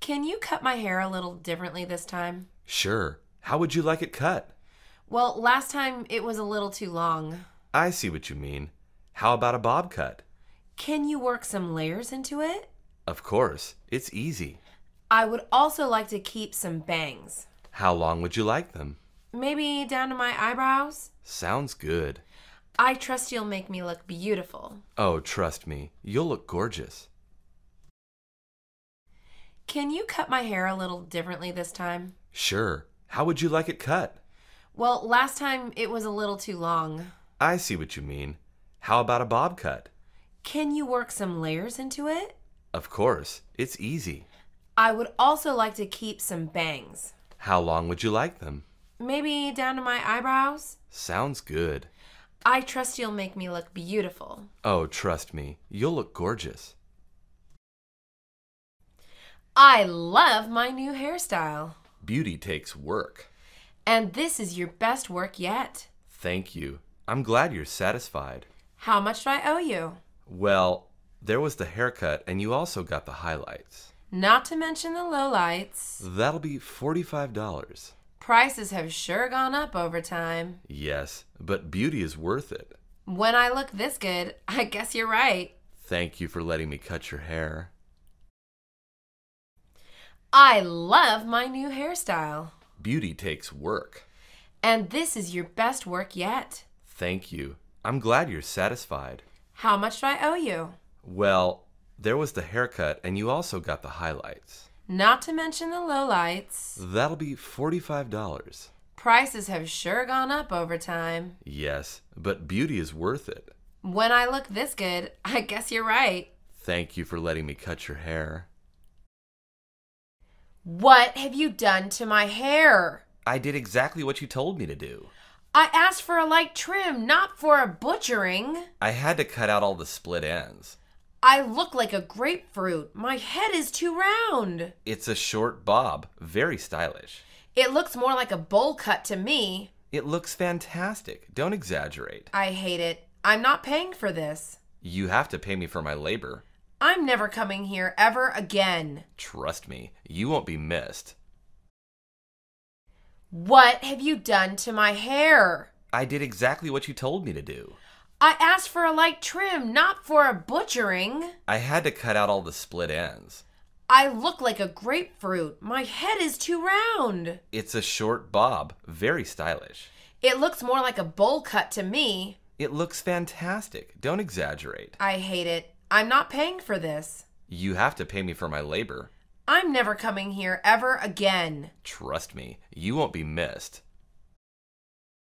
Can you cut my hair a little differently this time? Sure. How would you like it cut? Well, last time it was a little too long. I see what you mean. How about a bob cut? Can you work some layers into it? Of course. It's easy. I would also like to keep some bangs. How long would you like them? Maybe down to my eyebrows? Sounds good. I trust you'll make me look beautiful. Oh, trust me. You'll look gorgeous. Can you cut my hair a little differently this time? Sure. How would you like it cut? Well, last time it was a little too long. I see what you mean. How about a bob cut? Can you work some layers into it? Of course. It's easy. I would also like to keep some bangs. How long would you like them? Maybe down to my eyebrows? Sounds good. I trust you'll make me look beautiful. Oh, trust me. You'll look gorgeous. I love my new hairstyle. Beauty takes work. And this is your best work yet. Thank you. I'm glad you're satisfied. How much do I owe you? Well, there was the haircut, and you also got the highlights. Not to mention the lowlights. That'll be $45. Prices have sure gone up over time. Yes, but beauty is worth it. When I look this good, I guess you're right. Thank you for letting me cut your hair. I love my new hairstyle. Beauty takes work. And this is your best work yet. Thank you. I'm glad you're satisfied. How much do I owe you? Well, there was the haircut, and you also got the highlights. Not to mention the lowlights. That'll be $45. Prices have sure gone up over time. Yes, but beauty is worth it. When I look this good, I guess you're right. Thank you for letting me cut your hair. What have you done to my hair? I did exactly what you told me to do. I asked for a light trim, not for a butchering. I had to cut out all the split ends. I look like a grapefruit. My head is too round. It's a short bob, very stylish. It looks more like a bowl cut to me. It looks fantastic. Don't exaggerate. I hate it. I'm not paying for this. You have to pay me for my labor. I'm never coming here ever again. Trust me, you won't be missed. What have you done to my hair? I did exactly what you told me to do. I asked for a light trim, not for a butchering. I had to cut out all the split ends. I look like a grapefruit. My head is too round. It's a short bob, very stylish. It looks more like a bowl cut to me. It looks fantastic. Don't exaggerate. I hate it. I'm not paying for this. You have to pay me for my labor. I'm never coming here ever again. Trust me, you won't be missed.